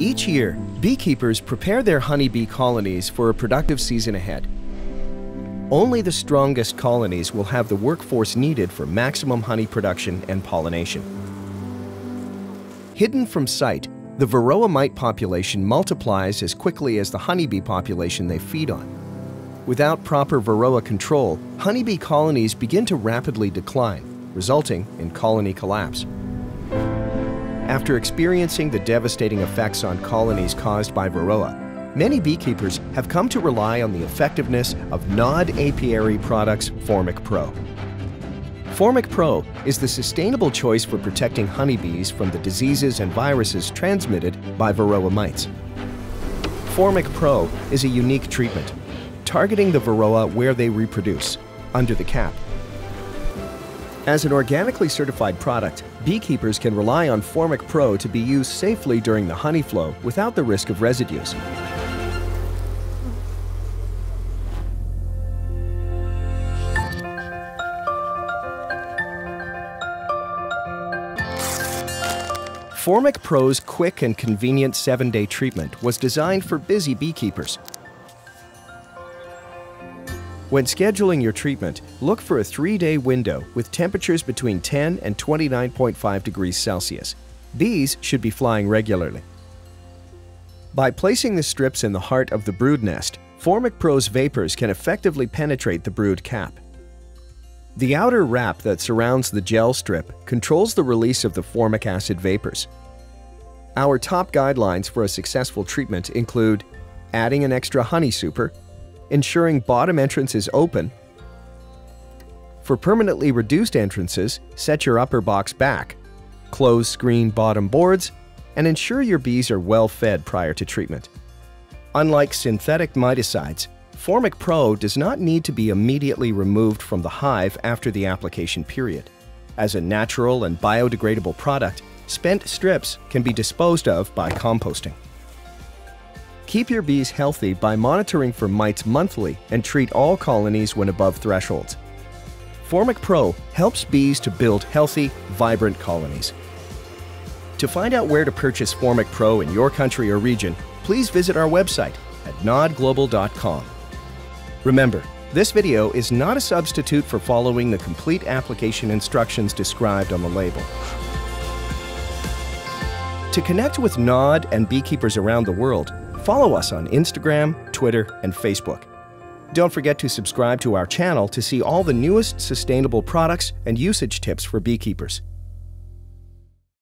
Each year, beekeepers prepare their honeybee colonies for a productive season ahead. Only the strongest colonies will have the workforce needed for maximum honey production and pollination. Hidden from sight, the varroa mite population multiplies as quickly as the honeybee population they feed on. Without proper varroa control, honeybee colonies begin to rapidly decline, resulting in colony collapse. After experiencing the devastating effects on colonies caused by varroa, Many beekeepers have come to rely on the effectiveness of Nod Apiary Products Formic Pro. Formic Pro is the sustainable choice for protecting honeybees from the diseases and viruses transmitted by varroa mites. Formic Pro is a unique treatment, targeting the varroa where they reproduce, under the cap. As an organically certified product, beekeepers can rely on Formic Pro to be used safely during the honey flow without the risk of residues. Formic Pro's quick and convenient 7-day treatment was designed for busy beekeepers. When scheduling your treatment, look for a 3-day window with temperatures between 10 and 29.5 degrees Celsius. Bees should be flying regularly. By placing the strips in the heart of the brood nest, Formic Pro's vapors can effectively penetrate the brood cap. The outer wrap that surrounds the gel strip controls the release of the formic acid vapors. Our top guidelines for a successful treatment include adding an extra honey super, ensuring bottom entrance is open. For permanently reduced entrances, set your upper box back, close screen bottom boards, and ensure your bees are well fed prior to treatment. Unlike synthetic miticides, Formic Pro does not need to be immediately removed from the hive after the application period. As a natural and biodegradable product, spent strips can be disposed of by composting. Keep your bees healthy by monitoring for mites monthly and treat all colonies when above thresholds. Formic Pro helps bees to build healthy, vibrant colonies. To find out where to purchase Formic Pro in your country or region, please visit our website at nodglobal.com. Remember, this video is not a substitute for following the complete application instructions described on the label. To connect with Nod and beekeepers around the world, follow us on Instagram, Twitter, and Facebook. Don't forget to subscribe to our channel to see all the newest sustainable products and usage tips for beekeepers.